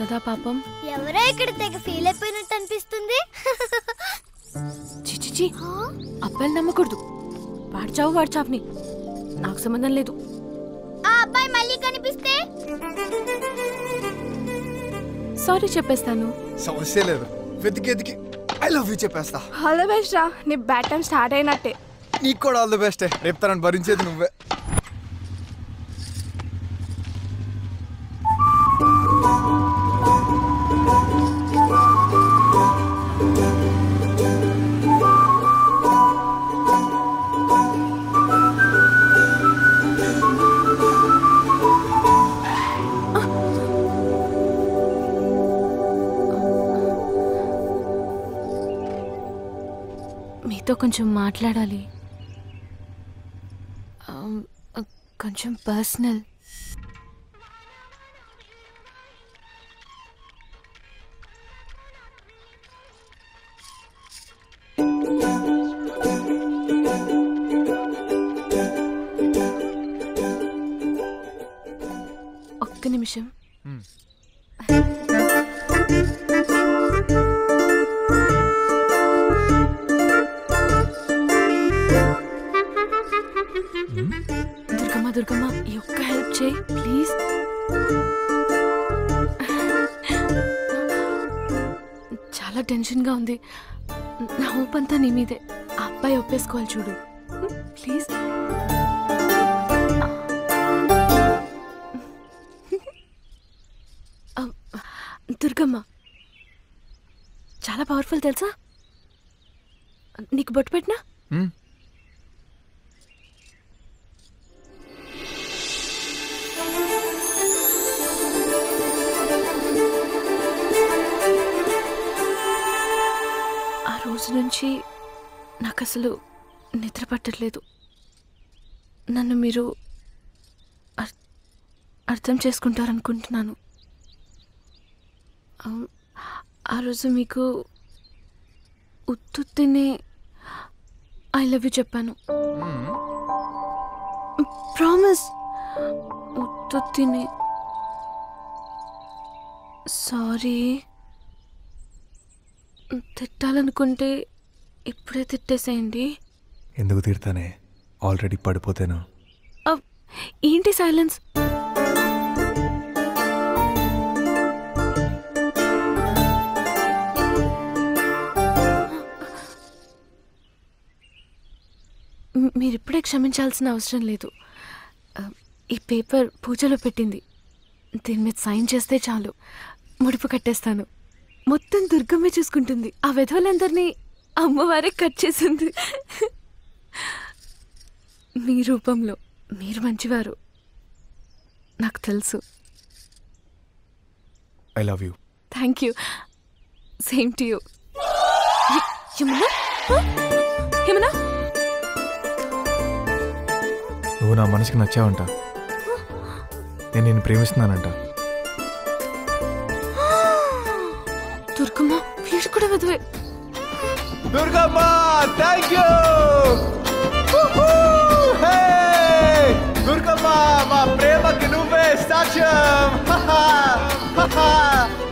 కదా పాపం? ఎవరో ఇక్కడ తెగ ఫీల్ అయిపోయినట్టు అనిపిస్తుంది. చిచిచి అబ్బాయిలు నమ్మకూడదు. వాడు చావు వాడు చావుని. నాకు సంబంధం లేదు. ఆ అబ్బాయి మళ్ళీ కనిపిస్తే? సారీ చెప్పేస్తాను. సమస్య లేదు. వెతికి ఎతికి ఐ లవ్ యూ చెప్పేస్తా. ఆల్ ద బెస్ట్ రా. నీ బ్యాట్ టైం స్టార్ట్ అయినట్టే. నీకు కూడా ఆల్ ది బెస్ట్ రేపు తనని భరించేది నువ్వే. మీతో కొంచెం మాట్లాడాలి. కొంచెం పర్సనల్. ఒక్క నిమిషం. చాలా టెన్షన్గా ఉంది. నా హోప్ అంతా నీ మీదే. ఆ అబ్బాయి ఒప్పేసుకోవాలి చూడు. ప్లీజ్. దుర్గమ్మ. చాలా పవర్ఫుల్ తెలుసా? నీకు బొట్టు పెట్టినా? రోజు నుంచి నాకు అసలు నిద్ర పట్టట్లేదు. నన్ను మీరు అర్- అర్థం చేసుకుంటారనుకుంటున్నాను. ఆ రోజు మీకు ఉత్తుత్తినే ఐ లవ్ యూ చెప్పాను. ప్రామిస్. ఉత్తుత్తినే. సారీ. తిట్టాలనుకుంటే ఇప్పుడే తిట్టేసేయండి. ఎందుకు తిడతానే? ఆల్రెడీ పడిపోతేను. ఏంటి సైలెన్స్? మ్- మీరిప్పుడే క్షమించాల్సిన అవసరం లేదు. ఈ పేపర్ పూజలో పెట్టింది. దీని మీద సైన్ చేస్తే చాలు. ముడుపు కట్టేస్తాను. మొత్తం దుర్గమ్మే చూసుకుంటుంది. ఆ వెధవలందరినీ అమ్మవారే కట్ చేసింది. మీ రూపంలో మీరు మంచివారు. నాకు తెలుసు. I love you. Thank you. Same to you. Yamuna? హ? యమునా? నువ్వు నా మనసుకి నచ్చావంట. నేను నిన్ను ప్రేమిస్తున్నానంట. దుర్గమ్మ వీడు కూడా వధవే. దుర్గమ్మ థ్యాంక్ యూ దుర్గమ్మ మా ప్రేమకి నువ్వే సాక్ష్యం.